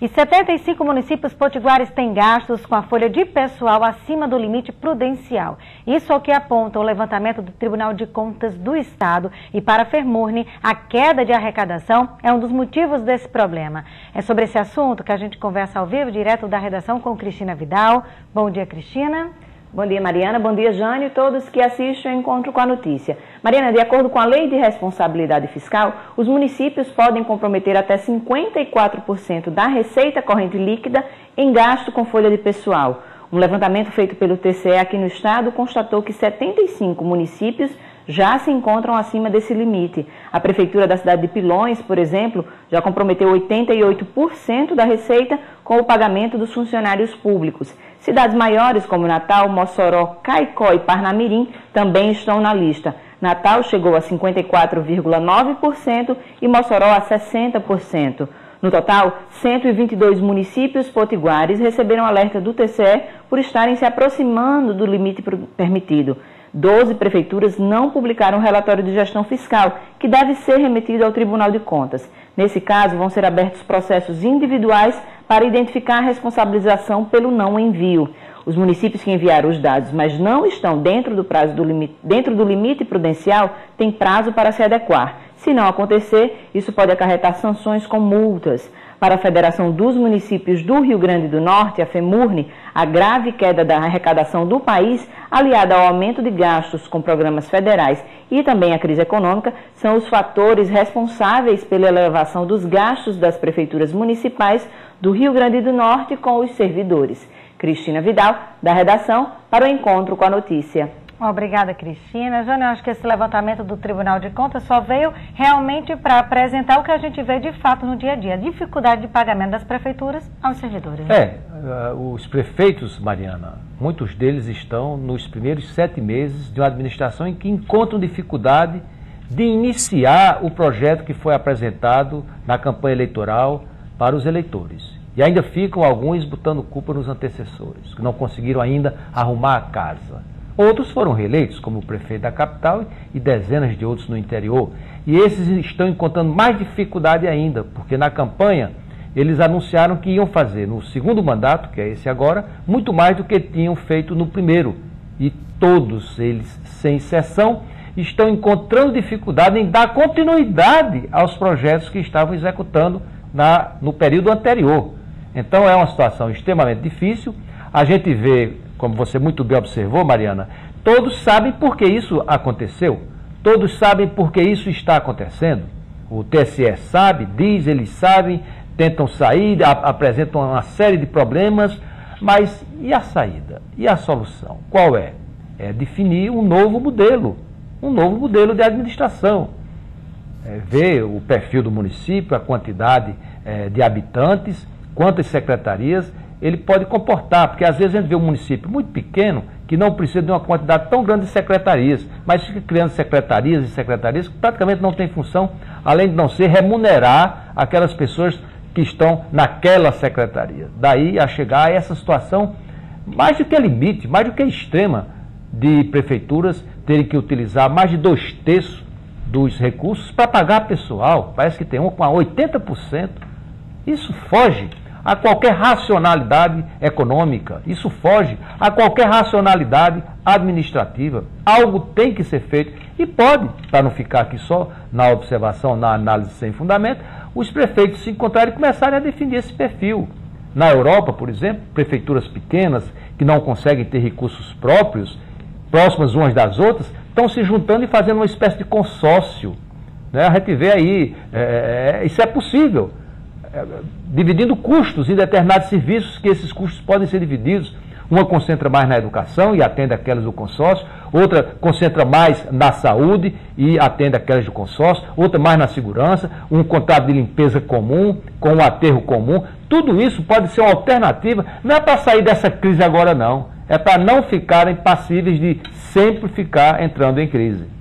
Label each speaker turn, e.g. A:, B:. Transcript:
A: E 75 municípios potiguares têm gastos com a folha de pessoal acima do limite prudencial. Isso é o que aponta o levantamento do Tribunal de Contas do Estado. E para Fermurne, a queda de arrecadação é um dos motivos desse problema. É sobre esse assunto que a gente conversa ao vivo, direto da redação com Cristina Vidal. Bom dia, Cristina.
B: Bom dia, Mariana. Bom dia, Jane e todos que assistem o Encontro com a Notícia. Mariana, de acordo com a Lei de Responsabilidade Fiscal, os municípios podem comprometer até 54% da receita corrente líquida em gasto com folha de pessoal. Um levantamento feito pelo TCE aqui no estado constatou que 75 municípios já se encontram acima desse limite. A Prefeitura da cidade de Pilões, por exemplo, já comprometeu 88% da receita com o pagamento dos funcionários públicos. Cidades maiores como Natal, Mossoró, Caicó e Parnamirim também estão na lista. Natal chegou a 54,9% e Mossoró a 60%. No total, 122 municípios potiguares receberam alerta do TCE por estarem se aproximando do limite permitido. Doze prefeituras não publicaram um relatório de gestão fiscal, que deve ser remetido ao Tribunal de Contas. Nesse caso, vão ser abertos processos individuais para identificar a responsabilização pelo não envio. Os municípios que enviaram os dados, mas não estão dentro do prazo do limite, dentro do limite prudencial, têm prazo para se adequar. Se não acontecer, isso pode acarretar sanções com multas. Para a Federação dos Municípios do Rio Grande do Norte, a FEMURNE, a grave queda da arrecadação do país, aliada ao aumento de gastos com programas federais e também a crise econômica, são os fatores responsáveis pela elevação dos gastos das prefeituras municipais do Rio Grande do Norte com os servidores. Cristina Vidal, da redação, para o encontro com a notícia.
A: Obrigada, Cristina. Jânio, acho que esse levantamento do Tribunal de Contas só veio realmente para apresentar o que a gente vê de fato no dia a dia, a dificuldade de pagamento das prefeituras aos servidores.
C: Né? É, uh, os prefeitos, Mariana, muitos deles estão nos primeiros sete meses de uma administração em que encontram dificuldade de iniciar o projeto que foi apresentado na campanha eleitoral para os eleitores. E ainda ficam alguns botando culpa nos antecessores, que não conseguiram ainda arrumar a casa. Outros foram reeleitos, como o prefeito da capital e dezenas de outros no interior. E esses estão encontrando mais dificuldade ainda, porque na campanha eles anunciaram que iam fazer no segundo mandato, que é esse agora, muito mais do que tinham feito no primeiro. E todos eles, sem exceção, estão encontrando dificuldade em dar continuidade aos projetos que estavam executando na, no período anterior. Então é uma situação extremamente difícil. A gente vê como você muito bem observou, Mariana, todos sabem por que isso aconteceu. Todos sabem por que isso está acontecendo. O TSE sabe, diz, eles sabem, tentam sair, apresentam uma série de problemas, mas e a saída? E a solução? Qual é? É definir um novo modelo, um novo modelo de administração. É ver o perfil do município, a quantidade é, de habitantes, quantas secretarias ele pode comportar, porque às vezes a gente vê um município muito pequeno que não precisa de uma quantidade tão grande de secretarias, mas fica criando secretarias e secretarias que praticamente não têm função, além de não ser remunerar aquelas pessoas que estão naquela secretaria. Daí a chegar a essa situação mais do que limite, mais do que extrema, de prefeituras terem que utilizar mais de dois terços dos recursos para pagar pessoal. Parece que tem um com 80%. Isso foge a qualquer racionalidade econômica. Isso foge a qualquer racionalidade administrativa. Algo tem que ser feito e pode, para não ficar aqui só na observação, na análise sem fundamento, os prefeitos se encontrarem e começarem a definir esse perfil. Na Europa, por exemplo, prefeituras pequenas que não conseguem ter recursos próprios, próximas umas das outras, estão se juntando e fazendo uma espécie de consórcio. Né? A gente vê aí, é, é isso é possível dividindo custos em determinados serviços, que esses custos podem ser divididos. Uma concentra mais na educação e atende aquelas do consórcio, outra concentra mais na saúde e atende aquelas do consórcio, outra mais na segurança, um contrato de limpeza comum, com um aterro comum. Tudo isso pode ser uma alternativa, não é para sair dessa crise agora, não. É para não ficarem passíveis de sempre ficar entrando em crise.